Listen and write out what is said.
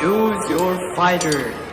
Choose your fighter.